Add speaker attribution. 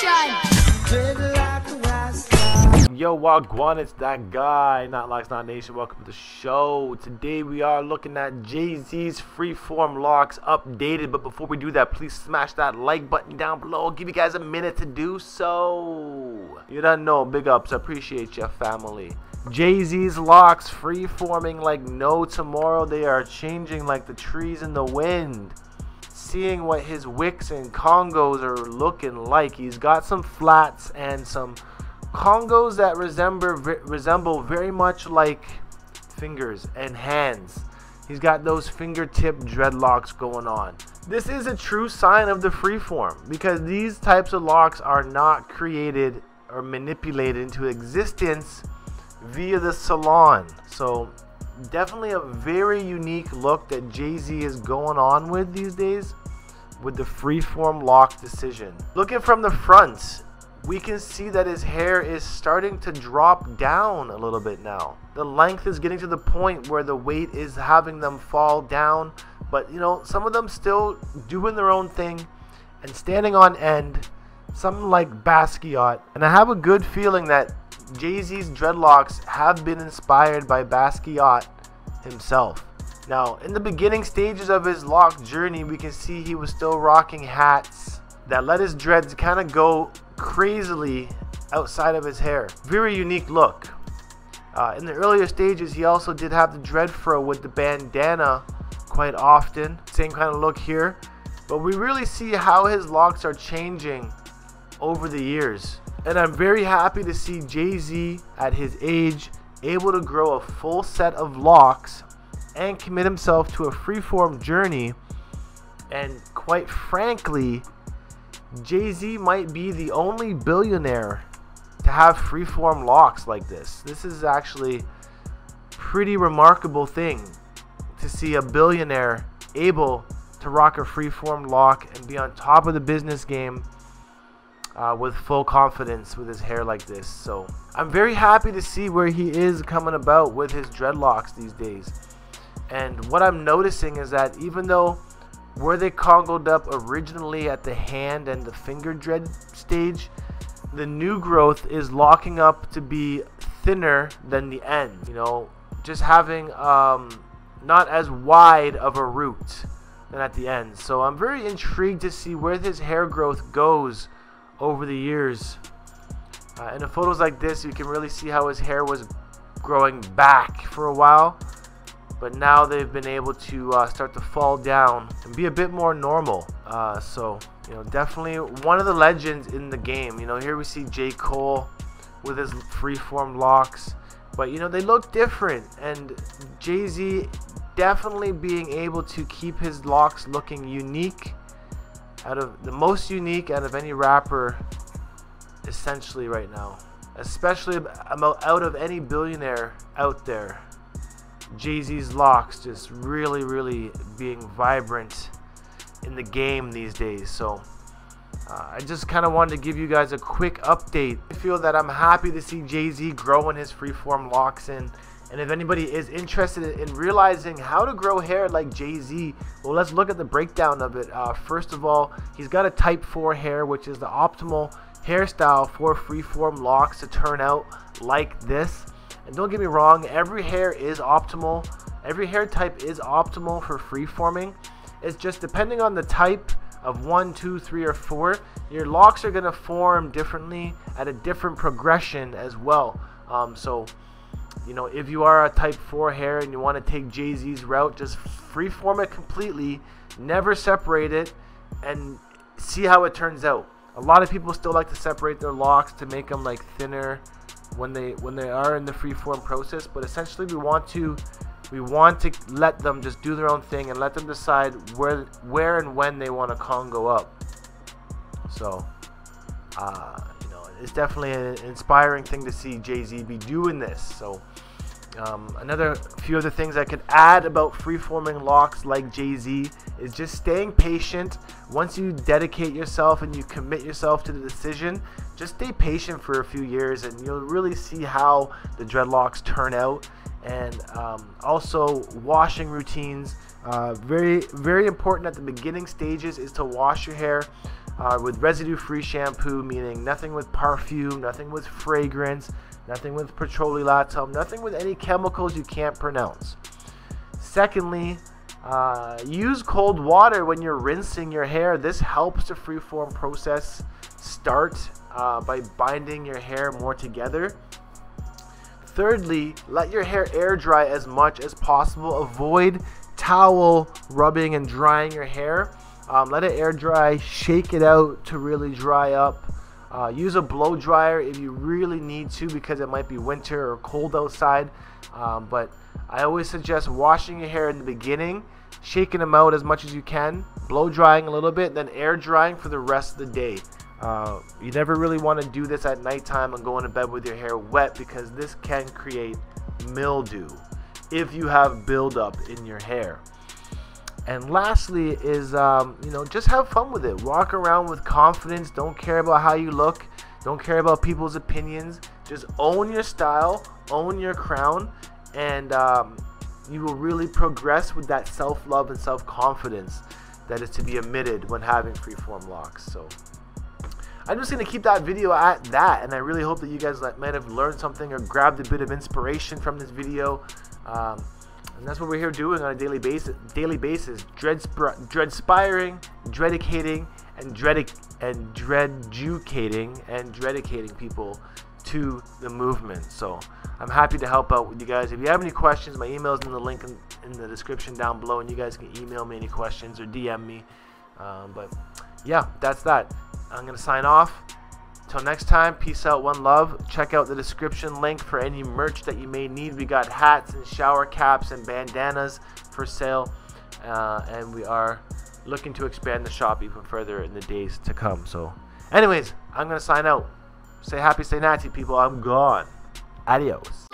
Speaker 1: Yo, Wagwan, it's that guy, Knot Locks, Knot Nation. Welcome to the show. Today we are looking at Jay Z's Freeform locks updated. But before we do that, please smash that like button down below. I'll give you guys a minute to do so. You don't know, big ups. Appreciate your family. Jay Z's locks freeforming like no tomorrow. They are changing like the trees in the wind seeing what his wicks and congos are looking like. He's got some flats and some congos that resemble resemble very much like fingers and hands. He's got those fingertip dreadlocks going on. This is a true sign of the freeform because these types of locks are not created or manipulated into existence via the salon. So definitely a very unique look that Jay-Z is going on with these days with the freeform lock decision. Looking from the front, we can see that his hair is starting to drop down a little bit now. The length is getting to the point where the weight is having them fall down, but you know, some of them still doing their own thing and standing on end, something like Basquiat. And I have a good feeling that Jay-Z's dreadlocks have been inspired by Basquiat himself. Now, in the beginning stages of his lock journey, we can see he was still rocking hats that let his dreads kind of go crazily outside of his hair. Very unique look. Uh, in the earlier stages, he also did have the dread fro with the bandana quite often. Same kind of look here. But we really see how his locks are changing over the years. And I'm very happy to see Jay-Z at his age able to grow a full set of locks and commit himself to a freeform journey. And quite frankly, Jay Z might be the only billionaire to have freeform locks like this. This is actually pretty remarkable thing to see a billionaire able to rock a freeform lock and be on top of the business game uh, with full confidence with his hair like this. So I'm very happy to see where he is coming about with his dreadlocks these days. And what I'm noticing is that even though were they congoed up originally at the hand and the finger dread stage, the new growth is locking up to be thinner than the end. You know, just having um, not as wide of a root than at the end. So I'm very intrigued to see where his hair growth goes over the years. Uh, in the photos like this, you can really see how his hair was growing back for a while but now they've been able to uh, start to fall down and be a bit more normal. Uh, so, you know, definitely one of the legends in the game. You know, here we see J. Cole with his freeform locks, but you know, they look different. And Jay Z definitely being able to keep his locks looking unique out of the most unique out of any rapper essentially right now especially out of any billionaire out there Jay Z's locks just really, really being vibrant in the game these days. So uh, I just kind of wanted to give you guys a quick update. I feel that I'm happy to see Jay Z growing his freeform locks in. And if anybody is interested in realizing how to grow hair like Jay Z, well, let's look at the breakdown of it. Uh, first of all, he's got a Type 4 hair, which is the optimal hairstyle for freeform locks to turn out like this. And don't get me wrong, every hair is optimal. Every hair type is optimal for freeforming. It's just depending on the type of one, two, three, or four, your locks are gonna form differently at a different progression as well. Um, so, you know, if you are a type 4 hair and you want to take Jay Z's route, just freeform it completely, never separate it, and see how it turns out. A lot of people still like to separate their locks to make them like thinner when they when they are in the freeform process. But essentially, we want to we want to let them just do their own thing and let them decide where where and when they want to Congo up. So, uh, you know, it's definitely an inspiring thing to see Jay Z be doing this. So. Um, another few other things I could add about free-forming locks like Jay Z is just staying patient. Once you dedicate yourself and you commit yourself to the decision, just stay patient for a few years and you'll really see how the dreadlocks turn out and um, also washing routines. Uh, very, very important at the beginning stages is to wash your hair uh, with residue-free shampoo, meaning nothing with perfume, nothing with fragrance, nothing with petrolatum, nothing with any chemicals you can't pronounce. Secondly, uh, use cold water when you're rinsing your hair. This helps the freeform process start uh, by binding your hair more together. Thirdly, let your hair air dry as much as possible. Avoid towel rubbing and drying your hair. Um, let it air dry, shake it out to really dry up. Uh, use a blow dryer if you really need to because it might be winter or cold outside. Um, but I always suggest washing your hair in the beginning, shaking them out as much as you can, blow drying a little bit, then air drying for the rest of the day. Uh, you never really want to do this at nighttime and going to bed with your hair wet because this can create mildew if you have buildup in your hair. And lastly is, um, you know, just have fun with it. Walk around with confidence. Don't care about how you look. Don't care about people's opinions. Just own your style, own your crown, and um, you will really progress with that self-love and self-confidence that is to be emitted when having freeform locks. So I'm just going to keep that video at that, and I really hope that you guys might have learned something or grabbed a bit of inspiration from this video. Um, and that's what we're here doing on a daily basis. Daily basis, dread, dread spiring, dreadicating, and dread and dreaducating and dreadicating people to the movement. So I'm happy to help out with you guys. If you have any questions, my email is in the link in, in the description down below, and you guys can email me any questions or DM me. Um, but yeah, that's that. I'm gonna sign off. Till next time, peace out, one love. Check out the description link for any merch that you may need. We got hats and shower caps and bandanas for sale, uh, and we are looking to expand the shop even further in the days to come. So, anyways, I'm gonna sign out. Stay happy, stay natty, people. I'm gone. Adios.